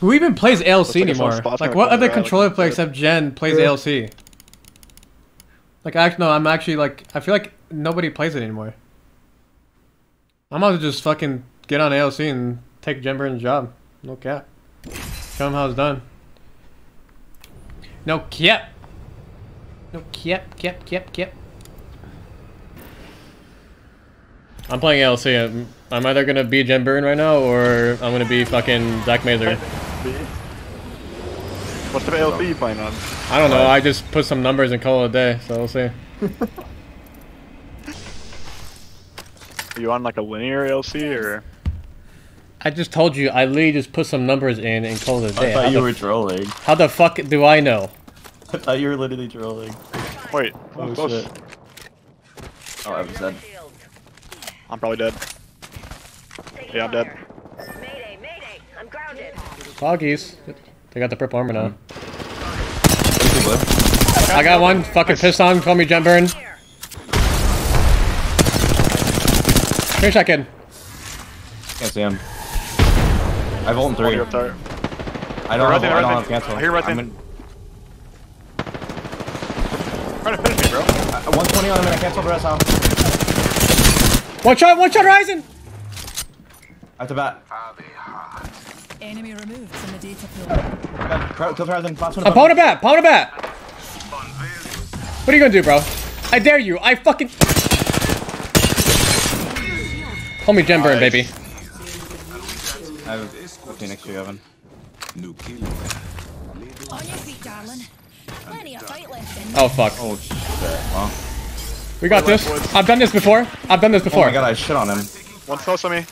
Who even plays ALC like anymore? spots Like, what other controller player except Jen plays Yeah. ALC? Like, actually, no, I'm actually like, I feel like nobody plays it anymore. I'm about to just fucking get on ALC and take Genburten's job. No cap. Show him how it's done. No cap. No cap, cap, cap, cap. I'm playing ALC. I'm, I'm either gonna be Genburten right now, or I'm gonna be fucking Zach Mazer. What's the ALC you playing on? I don't know. I just put some numbers and call it a day, so we'll see. Are you on like a linear LC or? I just told you. I literally just put some numbers in and called it a I day. How thought you the, were trolling. how the fuck do I know? I thought you were literally trolling. Wait, Oh, oh, close. shit. Oh, I was dead. I'm probably dead. Yeah, I'm dead. Mayday, mayday, I'm grounded. Foggies. They got the purple armor now. Thank you, bud. I got one. Fucking pissed on. Call me Jen Burn. Here. Finish that kid. Can't see him. I have ult in three. you're there. I don't Right have, there, I right don't have there. cancel. I hear right I'm there. in- Trying to finish me, bro. uh, 120 on him and I cancel the rest now. One shot. One shot. Rising. At the bat. Enemy removed from the data pool. Kill the. Last one. I'm pound a bat. Pound a bat. What are you gonna do, bro? I dare you. I fucking. Call me Jen Burn, Nice. baby. I have a Phoenix to you, Evan. On your feet, darling. Plenty of fight left Oh fuck. Oh shit. Well. We got this. I've done this before. I've done this oh before. Oh before. my god, I shit on him. One's close to me.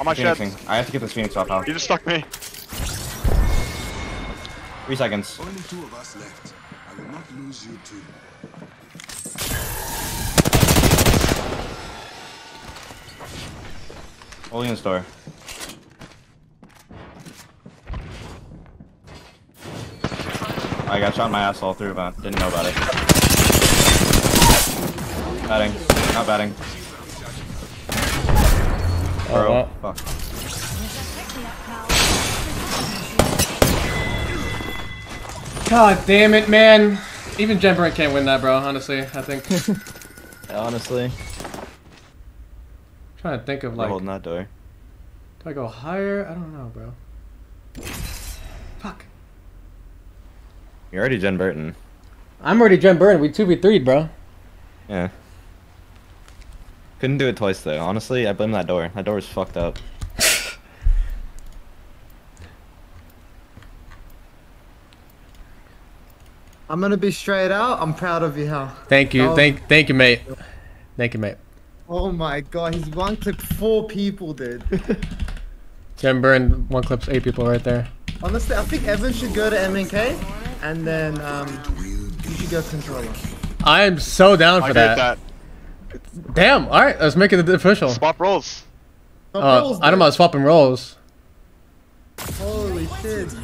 On my shed. Phoenixing. I have to get this Phoenix off now. You just stuck me. Three seconds. Only two of us left. I will not lose you two. Holding in the store. I got shot in my ass all through, but didn't know about it. Batting. Not batting. Oh, Bro. well. Fuck. God damn it, man. Even Jen Burn can't win that, bro. Honestly, I think. Honestly. trying to think of We're like, holding that door. do I go higher? I don't know, bro. Fuck. You're already Genburten. I'm already Genburten. We two v three, bro. Yeah. Couldn't do it twice though. Honestly, I blame that door. That door is fucked up. I'm gonna be straight out. I'm proud of you, Hal. Thank you, Oh. thank, thank you, mate. Thank you, mate. Oh my god, he's one clip four people, dude. Jen Burn, one clips eight people right there. Honestly, I think Evan should go to MNK, and then um, you should go controller. I am so down for agree that. with that. Damn. All right, let's make it official. Swap rolls. Stop Uh, rolls, I don't dude. mind swapping roles. Holy shit!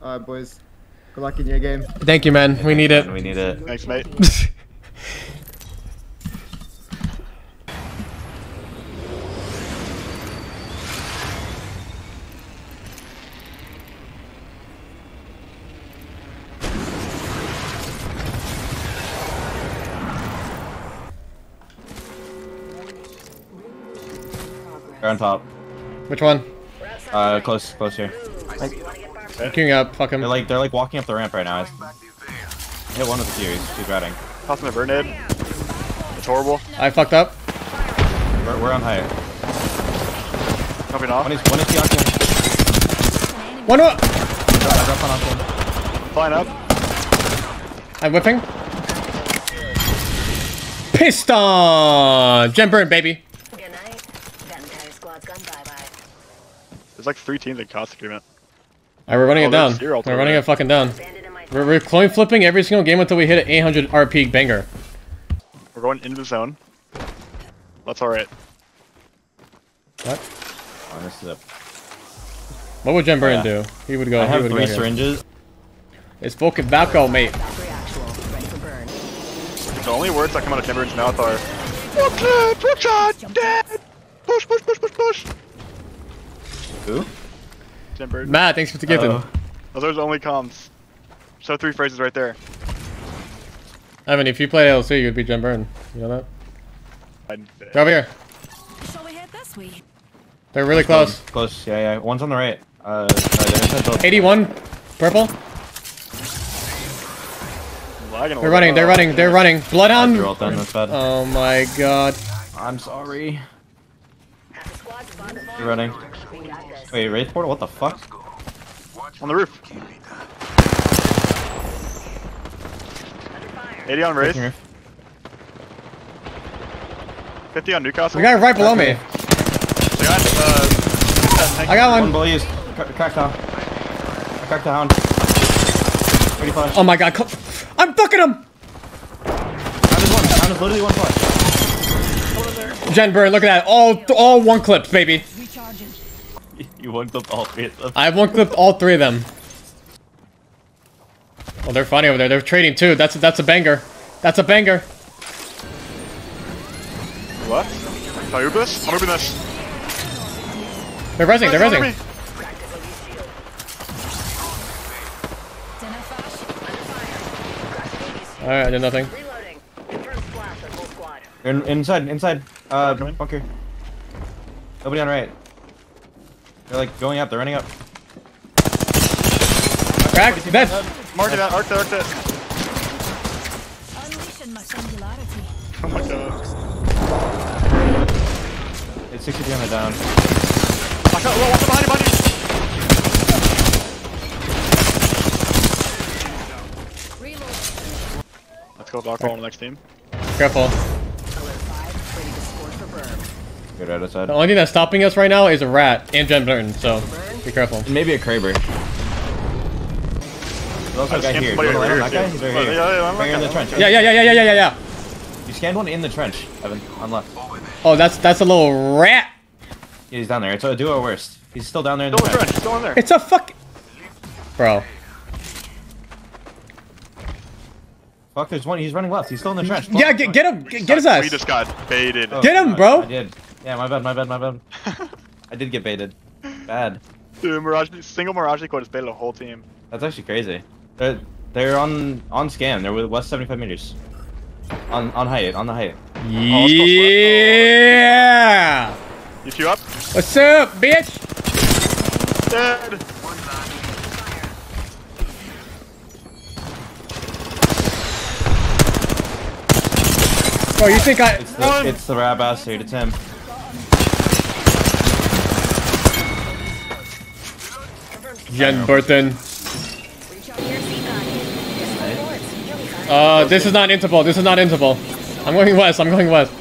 All right, boys. Good luck in your game. Thank you, man. We need it. We need it. Thanks, mate. They're on top. Which one? Uh, close, close here. I'm queuing up. Fuck him. They're like, they're like walking up the ramp right now. I hit one of the series. She's routing. Tossing a grenade. It's horrible. I fucked up. We're, we're on higher. Jumping off. One is, one is the option. One more. I dropped on option. Flying up. I'm whipping. Piston! Jen Burn, baby. There's like three teams in cost agreement. Alright, we're running Oh, it down. We're running it fucking down. Bandit in my We're, we're coin flipping every single game until we hit an 800 RP banger. We're going into the zone. That's alright. What? Oh, this is a, What would Jen Burn Yeah. do? He would go. I he have would three go here. syringes. It's Vulcan Valko, mate. Valkyrie actual, ready for burn. The only words that come out of Timber's mouth are Brooklyn, Brooklyn, dead! Push, push, push, push, push! Who? Timber. Matt, thanks for the gifting. Oh. Those are his only comms. Show three phrases right there. Evan, if you play LC, you'd be Jen Burn. You know that? I, They're over here. Shall we head this way? They're really close. Close, yeah, yeah. One's on the right. Uh, sorry, they're inside build. 81, purple. They're running, they're running, they're running. You're Bloodhound. all done, that's bad. Oh my god. I'm sorry. Half the squad spawned the You're running. We got this. Wait, Wraith Portal? What the fuck? On the roof. Under fire. 80 on Wraith. Breaking roof. 50 on Newcastle. The guy right below me. They got, uh, I got One one. bully is cra- cracked down. Cracked the hound. 30 flash. Oh my god. I'm fucking him. Hound is one. Hound is literally one flash. Jen Burn, look at that. All all one clips, baby. You one clip all three of them. I have one clip all three of them. Oh, they're funny over there. They're trading too. That's that's a banger. That's a banger. what? Can I move this? I'm moving this. They're resing. They're Under resing. me. Dinner flash. All right, I did nothing. Reloading. Confirm splash on whole squad. They're in, inside, inside. Uh, Coming. bunker. Nobody on right. They're like going up. They're running up. Crack. Dead. Marking that, arc that, arc that. Unleashing my singularity. Oh my god. It's 60 on the down. I got, whoa, what's behind you, behind you? Let's go dog roll on the next team. Careful. Alert 5, ready to score for burn. Good right outside. The only thing that's stopping us right now is a rat and Jen Burn. So be careful. And maybe a Kraber. There's also guy here. somebody Do you over wanna here, that guy? He's right Yeah, oh, here. yeah, yeah, Right here in the trench. Yeah, yeah, yeah, yeah, yeah, yeah, yeah. You scanned one in the trench, Evan, on left. Oh, that's that's a little rat. Yeah, he's down there. It's a duo worst. He's still down there in the Still in trench. trench, still in there. It's a fuck. Bro. Fuck, there's one. He's running left. He's still in the trench. Yeah, get, get him. Get, get his We just got baited. Oh, Get him, God, bro. I did. Yeah, my bad, my bad, my bad. I did get baited. Bad. Dude, Mirage, single Mirage Eco just baited the whole team. That's actually crazy. They're they're on on scan. They're with west 75 meters. On on height. On the height. Yeah. Oh, you two up? What's up, bitch? Dead. Bro, you think I? It's the it's the rab ass dude. It's him. Be fine. Uh, this is not Interpol. This is not Interpol. I'm going west. I'm going west.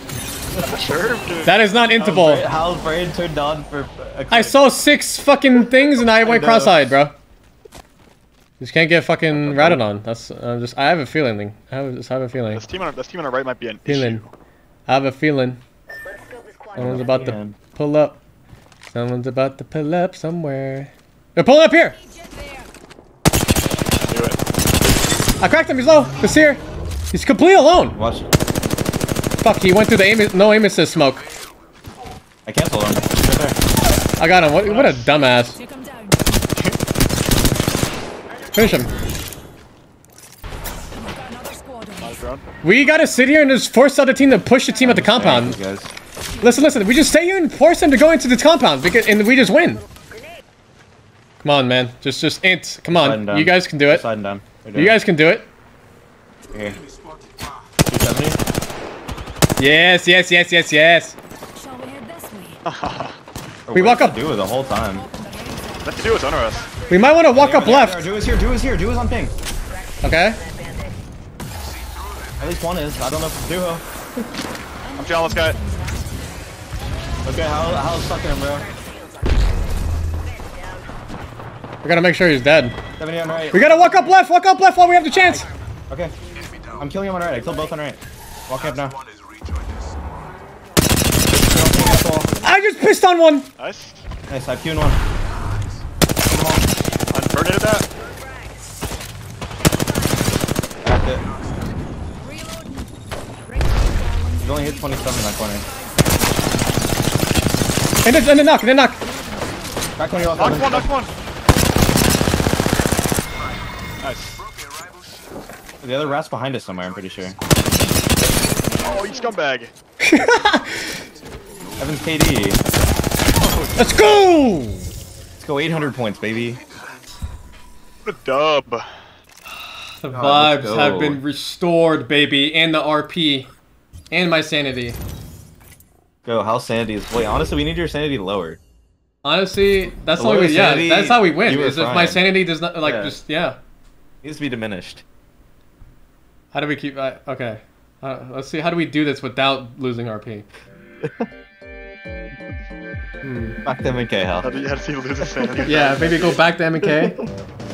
Sure. That is not Interpol. How's brain turned on for? A I saw six fucking things and I went cross-eyed, bro. Just can't get fucking ratted on. That's uh, just. I have a feeling. I have, just have a feeling. This team on this team on the right might be an Feeling. issue. I have a feeling. Let's scope this quad. Someone's about to pull up. Someone's about to pull up somewhere. They're pulling up here. Agent there. Do it. I cracked him. He's low. He's here. He's completely alone. Watch. Fuck. He went through the aim. No aim assist smoke. I canceled him. He's right there. I got him. What, what a dumbass. Take him down. Finish him. We've got another squad on Nice round. We gotta sit here and just force the other team to push the team at the compound. Listen, listen. We just stay here and force them to go into the compound because, and we just win. Grenade. Come on, man. Just, just int. Come on. down. You guys can do it. Sliding down. They're doing You it. guys can do it. Here. 270. Yes, yes, yes, yes, yes. Shall we head this way? Oh, we walk up- it Do it the whole time. Open their. Let's do it under us. We might want to walk up left. Do is here. Do is here. Do is on ping. Okay. At least one is. I don't know if it's duo. I'm challenging this guy. Okay, how how's sucking him, bro? We gotta make sure he's dead. 70 on right. We gotta walk up left. Walk up left while we have the chance. Okay. I'm killing him on right. I killed both on right. Walk up now. one is rejoined us. I just pissed on one. Nice. Nice. I've Q in one. I inverted that. Backed it. Reloading. Right there. He's only hit 27 in that corner. And then, and then knock. And then knock. Back 20 off. Knocked Evan. one, knocked one. Nice. The other rat's behind us somewhere, I'm pretty sure. Oh, you scumbag. Evan's KD. Let's go! Let's go 800 points, baby. What a dub. The God, vibes have been restored, baby, and the RP, and my sanity. Go, how sanity is. Wait, honestly, we need your sanity lower. Honestly, that's The how we. lowest Yeah, sanity, that's how we win. Is if my sanity does not like Yeah. just yeah. Needs to be diminished. How do we keep? Uh, okay, uh, let's see. How do we do this without losing RP? hmm. Back to MK, Hal. How do you, how does he lose his sanity? Yeah, maybe go back to M and K.